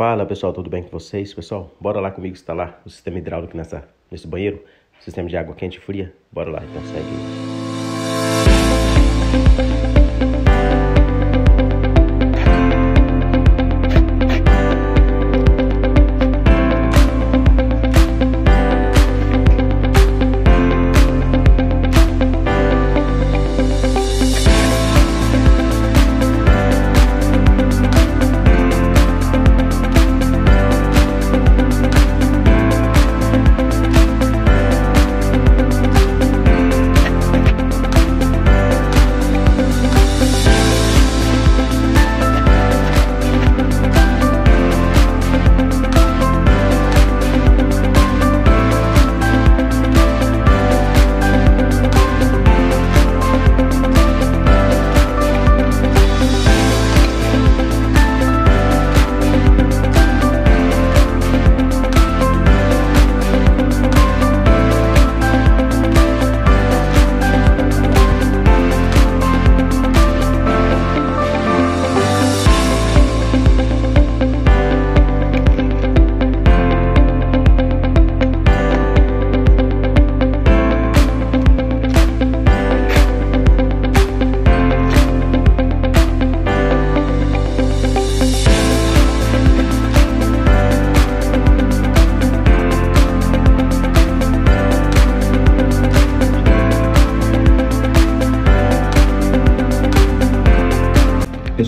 Fala pessoal, tudo bem com vocês? Pessoal, bora lá comigo instalar o sistema hidráulico nessa, nesse banheiro, sistema de água quente e fria. Bora lá, então segue.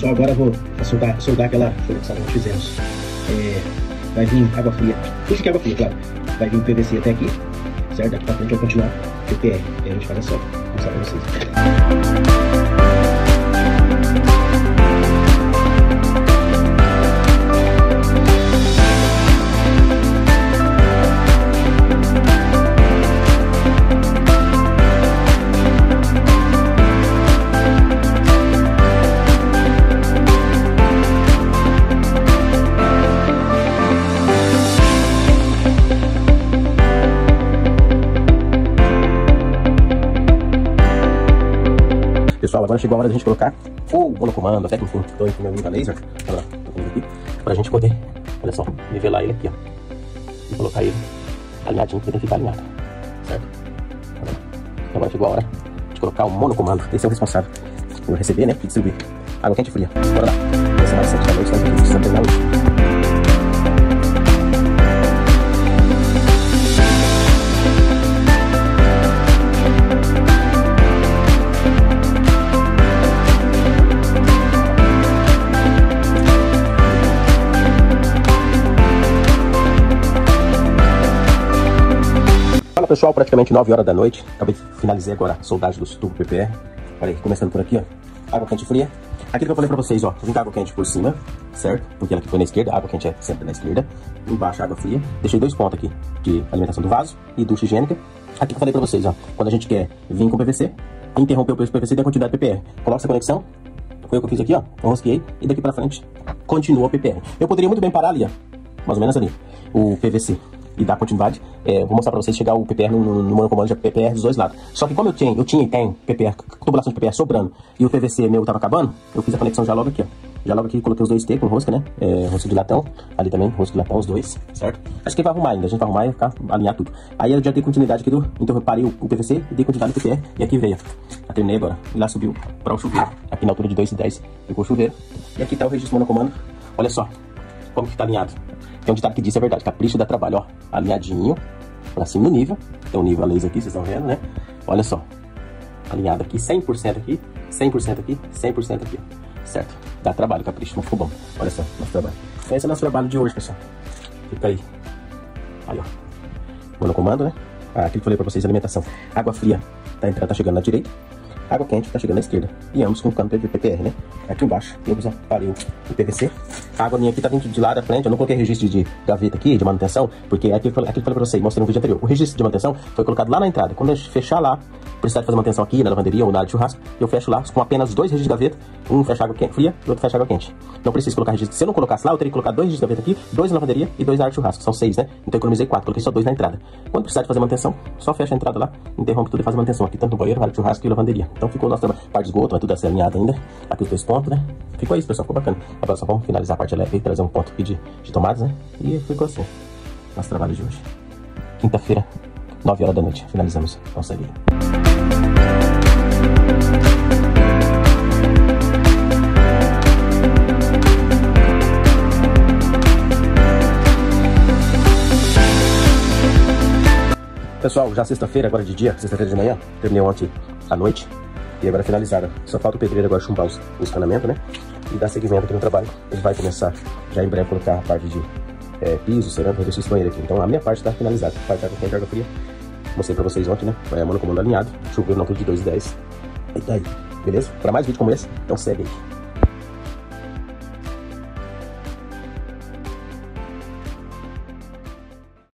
Pessoal, agora eu vou soldar, soldar aquela conexão que fizemos. É, vai vir água fria, puxa que água fria, claro. Vai vir o PVC até aqui, certo? Daqui pra frente vai continuar PPR. Aí a gente faz a solda. Vou mostrar pra vocês. Pessoal, agora chegou a hora da gente colocar o monocomando, até que enfim, tô aqui meu laser, lá, tô com aqui, pra gente poder, olha só, nivelar ele aqui, ó, e colocar ele alinhadinho, porque tem que ficar alinhado, certo? Agora chegou a hora de colocar o monocomando, esse é o responsável. Por receber, né, e distribuir água quente e fria. Bora lá, pessoal, praticamente 9 horas da noite. Acabei de finalizar agora a soldagem dos tubos PPR. Olha aí, começando por aqui, ó. Água quente fria. Aquilo que eu falei pra vocês, ó. Vim com água quente por cima, certo? Porque ela aqui foi na esquerda, a água quente é sempre na esquerda. Embaixo água fria. Deixei dois pontos aqui de alimentação do vaso e ducha higiênica. Aqui que eu falei pra vocês, ó. Quando a gente quer vir com PVC, interromper o PVC da quantidade de PPR. Coloca essa conexão. Foi o que eu fiz aqui, ó. Enrosquei e daqui pra frente continua o PPR. Eu poderia muito bem parar ali, ó. Mais ou menos ali. O PVC e dar continuidade, é, vou mostrar para vocês chegar o PPR no, no, no monocomando de PPR dos dois lados. Só que como eu tinha, eu tinha e tenho PPR, tubulação de PPR sobrando e o PVC meu tava acabando, eu fiz a conexão já logo aqui, ó. Já logo aqui coloquei os dois T com rosca, né? É, rosca de latão, ali também, rosca de latão, os dois, certo? Acho que vai arrumar ainda, a gente vai arrumar e ficar, alinhar tudo. Aí eu já dei continuidade aqui do, então eu parei o, o PVC dei continuidade do PPR e aqui veio, ó. terminei agora. E lá subiu para o chuveiro, aqui na altura de 2,10 ficou o chuveiro. E aqui tá o registro monocomando, olha só, como que tá alinhado. Tem um ditado que diz, é verdade, capricho dá trabalho, ó. Alinhadinho, pra cima no nível. Tem um nível a laser aqui, vocês estão vendo, né? Olha só. Alinhado aqui, 100% aqui, 100% aqui, 100% aqui. Certo? Dá trabalho, capricho, não ficou bom. Olha só, nosso trabalho. Esse é o nosso trabalho de hoje, pessoal. Fica aí. Aí, ó. Monocomando, né? Ah, aquilo que eu falei pra vocês, alimentação. Água fria tá entrando, tá chegando na direita água quente está chegando à esquerda. E ambos com cano PPR, né? Aqui embaixo temos o aparelho do PVC. A água minha aqui tá vindo de lá da frente. Eu não coloquei registro de gaveta aqui, de manutenção, porque é aquilo que eu falei pra vocês, mostrei no vídeo anterior. O registro de manutenção foi colocado lá na entrada. Quando eu fechar lá, precisar de fazer manutenção aqui na lavanderia ou na área de churrasco, eu fecho lá com apenas dois registros de gaveta, um fecha água fria e outro fecha água quente. Não preciso colocar registro. Se eu não colocasse lá, eu teria que colocar dois registros de gaveta aqui, dois na lavanderia e dois na área de churrasco. São seis, né? Então eu economizei quatro, coloquei só dois na entrada. Quando precisar de fazer manutenção, só fecha a entrada lá, interrompe tudo e faz manutenção aqui, tanto no banheiro, área de churrasco e lavanderia. Então ficou o nosso trabalho. Parte de esgoto, vai tudo assim alinhado ainda. Aqui os dois pontos, né? Ficou isso, pessoal, ficou bacana. Agora só vamos finalizar a parte elétrica e trazer um ponto aqui de, de tomadas, né? E ficou assim. Nosso trabalho de hoje. Quinta-feira, 9 horas da noite. Finalizamos. Então segue Pessoal, já sexta-feira, agora de dia, sexta-feira de manhã, terminei ontem à noite e agora finalizada. Só falta o pedreiro agora chumbar os, encanamentos, né? E dar seguimento aqui no trabalho. Ele vai começar já em breve colocar a parte de é, piso, cerâmica, revestir esse banheiro aqui. Então a minha parte está finalizada. A parte da água quente, fria. Mostrei pra vocês ontem, né? É, monocomando alinhado. Choveu no altura de 2,10. E tá aí, beleza? Para mais vídeo como esse, então segue aí.